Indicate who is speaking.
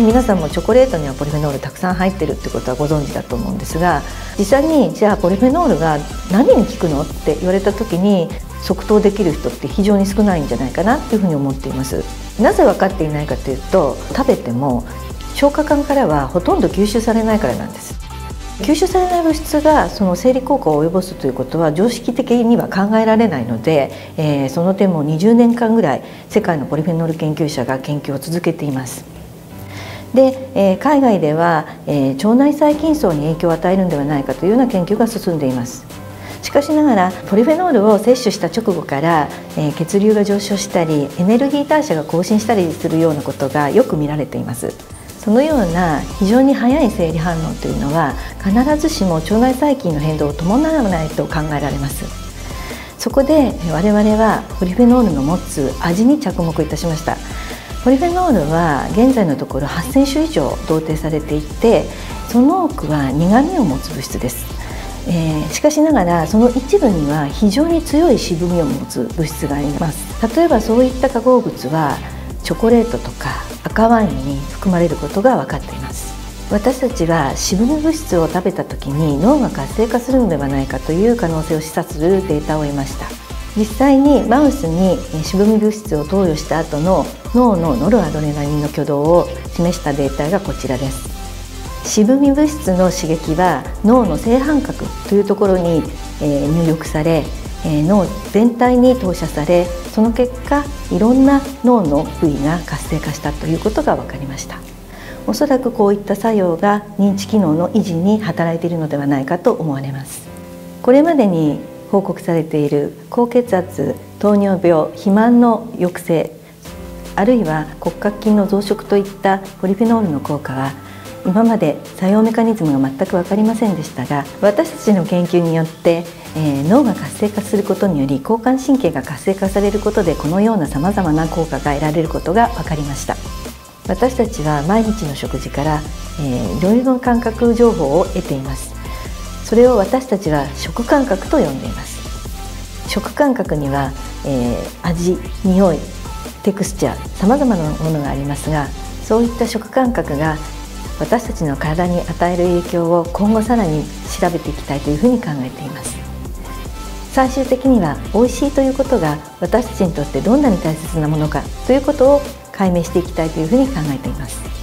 Speaker 1: 皆さんもチョコレートにはポリフェノールたくさん入ってるってことはご存知だと思うんですが実際にじゃあポリフェノールが何に効くのって言われた時に即答できる人って非常に少ないんじゃないかなっていうふうに思っています。なぜ分かっていないかというと食べても消化管からはほとんど吸収されないからなんです。吸収されない物質がその生理効果を及ぼすということは常識的には考えられないので、えー、その点も20年間ぐらい世界のポリフェノール研究者が研究を続けています。で、えー、海外では、えー、腸内細菌層に影響を与えるのではないかというような研究が進んでいます。しかしながらポリフェノールを摂取した直後から、えー、血流が上昇したりエネルギー代謝が更新したりするようなことがよく見られています。そのような非常に早い生理反応というのは必ずしも腸内細菌の変動を伴わないと考えられます。そこで我々はポリフェノールの持つ味に着目いたしました。ポリフェノールは現在のところ8000種以上同定されていてその多くは苦味を持つ物質です、えー、しかしながらその一部には非常に強い渋みを持つ物質があります。例えばそういった化合物はチョコレートとか赤ワインに含まれることが分かっています。私たちは渋み物質を食べた時に脳が活性化するのではないかという可能性を示唆するデータを得ました。実際にマウスに渋み物質を投与した後の脳のノルアドレナリンの挙動を示したデータがこちらです。渋み物質の刺激は脳の正反角というところに入力され脳全体に投射されその結果いろんな脳の部位が活性化したということが分かりました。おそらくこういった作用が認知機能の維持に働いているのではないかと思われます。これまでに報告されている高血圧糖尿病肥満の抑制あるいは骨格筋の増殖といったポリフェノールの効果は今まで作用メカニズムが全く分かりませんでしたが私たちの研究によって、えー、脳が活性化することにより交感神経が活性化されることでこのようなさまざまな効果が得られることが分かりました。私たちは毎日の食事から、えー、いろいろな感覚情報を得ています。それを私たちは食感覚と呼んでいます。食感覚には、えー、味匂いテクスチャーさまざまなものがありますがそういった食感覚が私たちの体に与える影響を今後さらに調べていきたいというふうに考えています。最終的には美味しいということが私たちにとってどんなに大切なものかということを解明していきたいというふうに考えています。